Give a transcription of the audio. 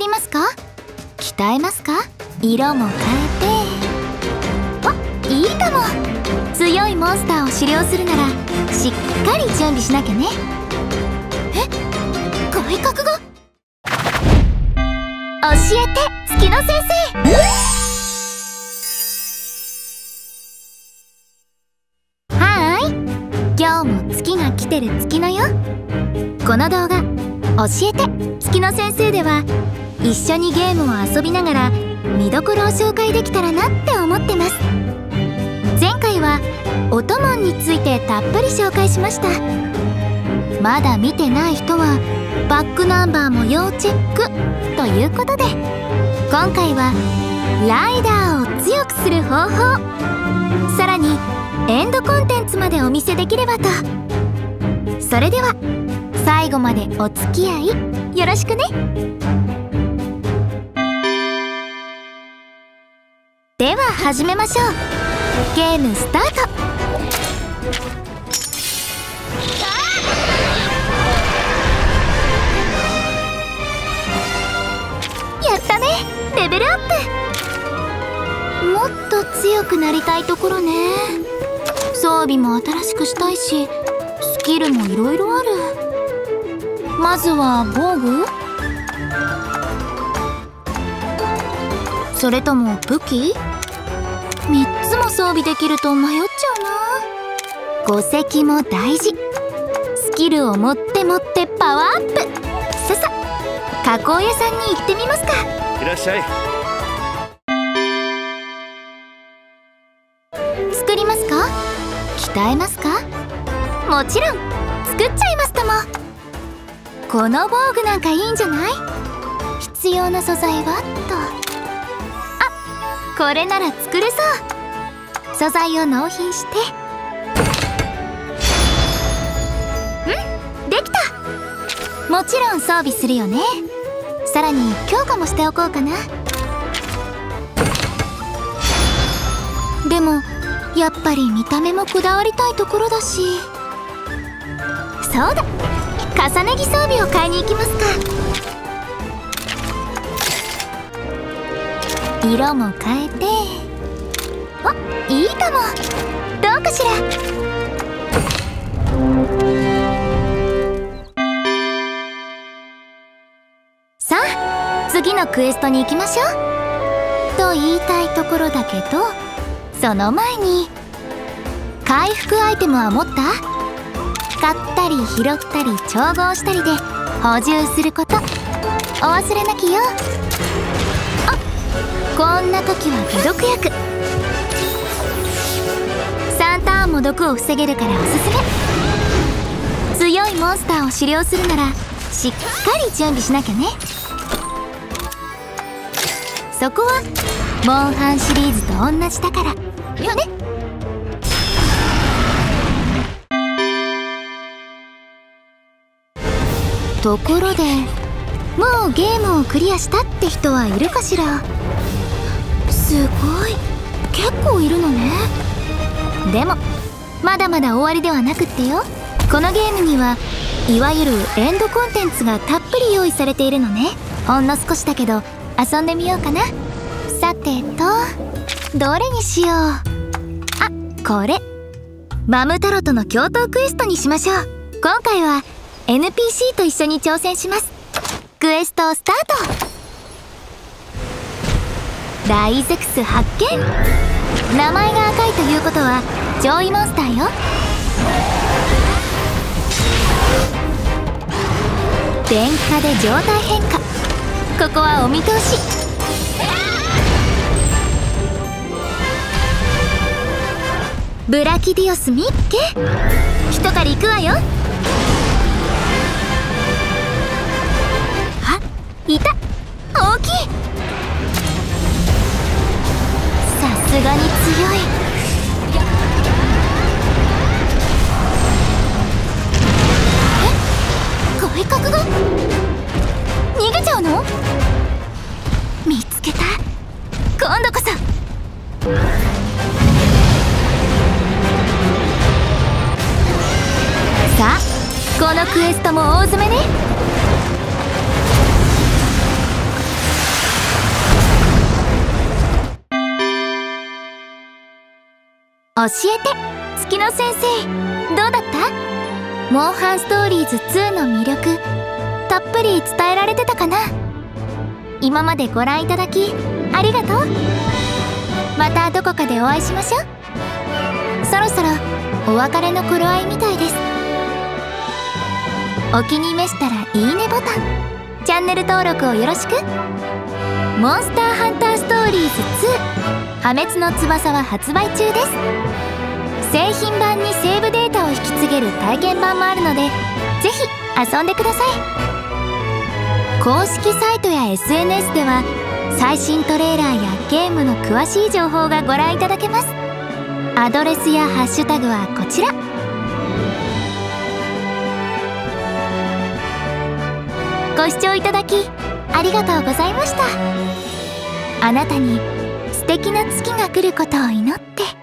りますか？鍛えますか？色も変えて。あいいかも。強いモンスターを狩猟するならしっかり準備しなきゃね。え？外角が？教えて月の先生。はーい。今日も月が来てる月のよ。この動画「教えて月の先生」では一緒にゲームを遊びながら見どころを紹介できたらなって思ってます。前回はおともんについてたっぷり紹介しました。まだ見てない人はバックナンバーも要チェック。ということで今回はライダーを強くする方法。さらにエンドコンテンツまでお見せできればと。それでは最後までお付き合いよろしくね。では始めましょう。ゲームスタート。やったね。レベルアップ。もっと強くなりたいところね。装備も新しくしたいしスキルもいろいろある。まずは防具？それとも武器？3つも装備できると迷っちゃうな。5石も大事。スキルを持って持ってパワーアップ。ささ加工屋さんに行ってみますか。いらっしゃい。作りますか？鍛えますか？もちろん。作っちゃいますとも。この防具なんかいいんじゃない？必要な素材はとあこれなら作れそう。素材を納品して。うん？できた。もちろん装備するよね。さらに強化もしておこうかな。でもやっぱり見た目もこだわりたいところだし。そうだ。重ね着装備を買いに行きますか。色も変えて。あいいかも。どうかしら。さあ次のクエストに行きましょう。と言いたいところだけどその前に回復アイテムは持った？買ったり拾ったり調合したりで補充すること。お忘れなきよ。こんな時は解毒薬。3ターンも毒を防げるからおすすめ。強いモンスターを狩猟するならしっかり準備しなきゃね。そこはモンハンシリーズと同じだから。よね。ところでゲームをクリアしたって人はいるかしら？すごい。結構いるのね。でもまだまだ終わりではなくってよ。このゲームにはいわゆるエンドコンテンツがたっぷり用意されているのね。ほんの少しだけど遊んでみようかな。さてとどれにしよう？あこれ。マムタロとの共闘クエストにしましょう。今回は NPC と一緒に挑戦します。クエストスタート。ライゼクス発見。名前が赤いということは上位モンスターよ。電化で状態変化。ここはお見通し。ブラキディオスミッケ一狩り行くわよ。いた。大きい。さすがに強い。え？っ外角が逃げちゃうの？見つけた。今度こそ。さあこのクエストも大詰めね。教えて。月の先生どうだった？モンハンストーリーズ2の魅力たっぷり伝えられてたかな？今までご覧いただきありがとう。またどこかでお会いしましょう。そろそろお別れの頃合いみたいです。お気に召したらいいねボタン。チャンネル登録をよろしく。モンスターリーズ2破滅の翼は発売中です。製品版にセーブデータを引き継げる体験版もあるのでぜひ遊んでください。公式サイトや SNS では最新トレーラーやゲームの詳しい情報がご覧いただけます。アドレスやハッシュタグはこちら。ご視聴いただきありがとうございました。あなたに素敵な月が来ることを祈って。